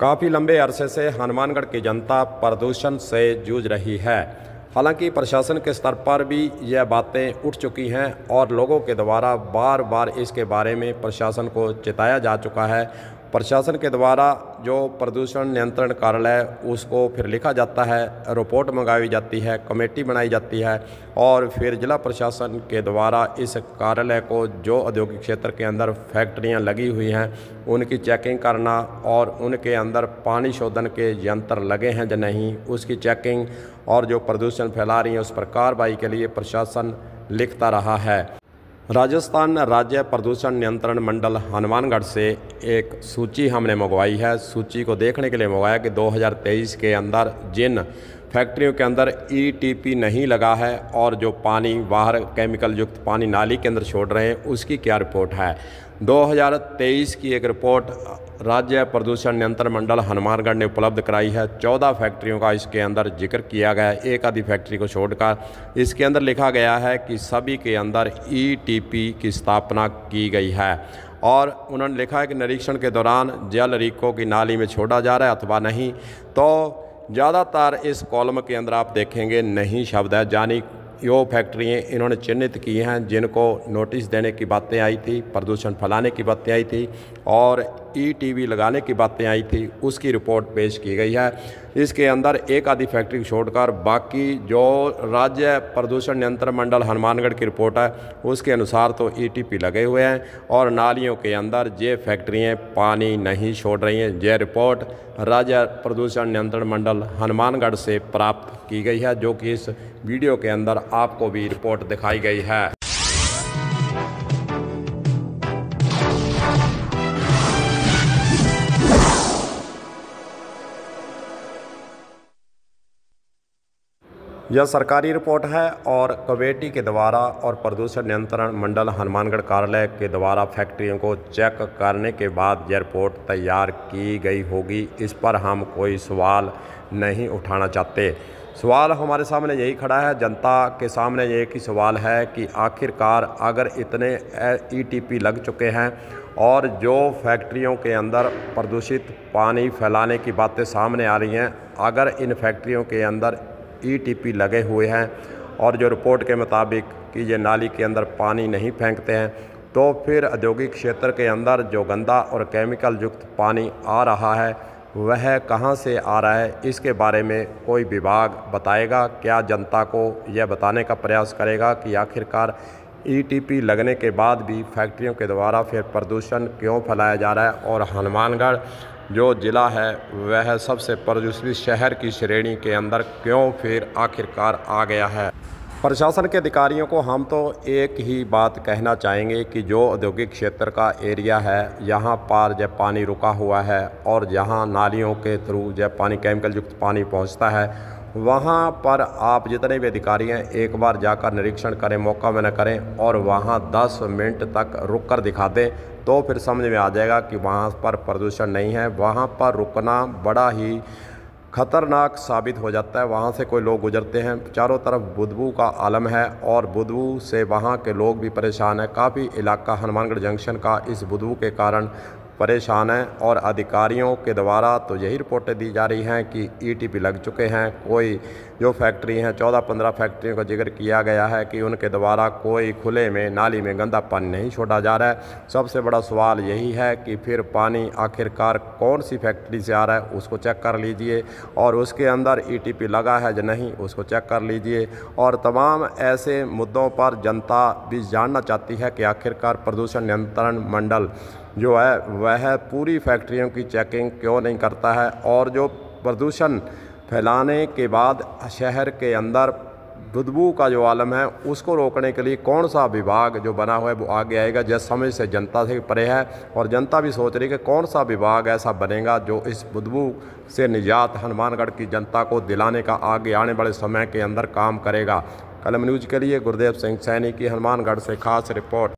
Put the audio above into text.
काफ़ी लंबे अरसे से हनुमानगढ़ की जनता प्रदूषण से जूझ रही है। हालाँकि प्रशासन के स्तर पर भी यह बातें उठ चुकी हैं और लोगों के द्वारा बार बार इसके बारे में प्रशासन को चेताया जा चुका है प्रशासन के द्वारा जो प्रदूषण नियंत्रण कार्यालय, उसको फिर लिखा जाता है रिपोर्ट मंगाई जाती है कमेटी बनाई जाती है और फिर जिला प्रशासन के द्वारा इस कार्यालय को जो औद्योगिक क्षेत्र के अंदर फैक्ट्रियाँ लगी हुई हैं, उनकी चेकिंग करना और उनके अंदर पानी शोधन के यंत्र लगे हैं या नहीं, उसकी चेकिंग और जो प्रदूषण फैला रही हैं, उस पर कार्रवाई के लिए प्रशासन लिखता रहा है। राजस्थान राज्य प्रदूषण नियंत्रण मंडल हनुमानगढ़ से एक सूची हमने मंगवाई है। सूची को देखने के लिए मंगवाया कि 2023 के अंदर जिन फैक्ट्रियों के अंदर ईटीपी e नहीं लगा है और जो पानी, बाहर केमिकल युक्त पानी नाली के अंदर छोड़ रहे हैं, उसकी क्या रिपोर्ट है? 2023 की एक रिपोर्ट राज्य प्रदूषण नियंत्रण मंडल हनुमानगढ़ ने उपलब्ध कराई है। चौदह फैक्ट्रियों का इसके अंदर ज़िक्र किया गया है। एक आधी फैक्ट्री को छोड़कर इसके अंदर लिखा गया है कि सभी के अंदर ईटीपी की स्थापना की गई है और उन्होंने लिखा है कि निरीक्षण के दौरान जल रीकों की नाली में छोड़ा जा रहा है अथवा नहीं। तो ज़्यादातर इस कॉलम के अंदर आप देखेंगे नहीं शब्द है। जानी यो फैक्ट्रियाँ इन्होंने चिन्हित की हैं, जिनको नोटिस देने की बातें आई थी, प्रदूषण फैलाने की बातें आई थी, और ईटीवी e लगाने की बातें आई थी, उसकी रिपोर्ट पेश की गई है। इसके अंदर एक आधी फैक्ट्री छोड़कर बाकी जो राज्य प्रदूषण नियंत्रण मंडल हनुमानगढ़ की रिपोर्ट है, उसके अनुसार तो ईटीपी e लगे हुए हैं और नालियों के अंदर ये फैक्ट्रियाँ पानी नहीं छोड़ रही हैं। ये रिपोर्ट राज्य प्रदूषण नियंत्रण मंडल हनुमानगढ़ से प्राप्त की गई है, जो कि इस वीडियो के अंदर आपको भी रिपोर्ट दिखाई गई है। यह सरकारी रिपोर्ट है और कमेटी के द्वारा और प्रदूषण नियंत्रण मंडल हनुमानगढ़ कार्यालय के द्वारा फैक्ट्रियों को चेक करने के बाद यह रिपोर्ट तैयार की गई होगी। इस पर हम कोई सवाल नहीं उठाना चाहते। सवाल हमारे सामने यही खड़ा है। जनता के सामने एक ही सवाल है कि आखिरकार अगर इतने ईटीपी लग चुके हैं और जो फैक्ट्रियों के अंदर प्रदूषित पानी फैलाने की बातें सामने आ रही हैं, अगर इन फैक्ट्रियों के अंदर ईटीपी लगे हुए हैं और जो रिपोर्ट के मुताबिक कि ये नाली के अंदर पानी नहीं फेंकते हैं तो फिर औद्योगिक क्षेत्र के अंदर जो गंदा और केमिकल युक्त पानी आ रहा है, वह कहाँ से आ रहा है, इसके बारे में कोई विभाग बताएगा? क्या जनता को यह बताने का प्रयास करेगा कि आखिरकार ईटीपी लगने के बाद भी फैक्ट्रियों के द्वारा फिर प्रदूषण क्यों फैलाया जा रहा है? और हनुमानगढ़ जो ज़िला है, वह सबसे प्रदूषित शहर की श्रेणी के अंदर क्यों फिर आखिरकार आ गया है? प्रशासन के अधिकारियों को हम तो एक ही बात कहना चाहेंगे कि जो औद्योगिक क्षेत्र का एरिया है, यहाँ पर जब पानी रुका हुआ है और जहाँ नालियों के थ्रू जब पानी केमिकल युक्त पानी पहुँचता है, वहाँ पर आप जितने भी अधिकारी हैं, एक बार जाकर निरीक्षण करें, मौका में न करें और वहाँ 10 मिनट तक रुक कर दिखा दें। तो फिर समझ में आ जाएगा कि वहाँ पर प्रदूषण नहीं है। वहाँ पर रुकना बड़ा ही ख़तरनाक साबित हो जाता है। वहाँ से कोई लोग गुजरते हैं। चारों तरफ़ बुदबू का आलम है और बुदबू से वहाँ के लोग भी परेशान हैं। काफ़ी इलाका हनुमानगढ़ जंक्शन का इस बुदबू के कारण परेशान हैं और अधिकारियों के द्वारा तो यही रिपोर्टें दी जा रही हैं कि ईटीपी लग चुके हैं। कोई जो फैक्ट्री हैं, चौदह पंद्रह फैक्ट्रियों का ज़िक्र किया गया है कि उनके द्वारा कोई खुले में, नाली में गंदा पानी नहीं छोड़ा जा रहा है। सबसे बड़ा सवाल यही है कि फिर पानी आखिरकार कौन सी फैक्ट्री से आ रहा है, उसको चेक कर लीजिए और उसके अंदर ईटीपी लगा है या नहीं, उसको चेक कर लीजिए। और तमाम ऐसे मुद्दों पर जनता भी जानना चाहती है कि आखिरकार प्रदूषण नियंत्रण मंडल जो है, वह पूरी फैक्ट्रियों की चेकिंग क्यों नहीं करता है? और जो प्रदूषण फैलाने के बाद शहर के अंदर बदबू का जो आलम है, उसको रोकने के लिए कौन सा विभाग जो बना हुआ है, वो आगे आएगा? जिस समय से जनता से परे है और जनता भी सोच रही है कि कौन सा विभाग ऐसा बनेगा जो इस बदबू से निजात हनुमानगढ़ की जनता को दिलाने का आगे आने वाले समय के अंदर काम करेगा। कलम न्यूज़ के लिए गुरुदेव सिंह सैनी की हनुमानगढ़ से खास रिपोर्ट।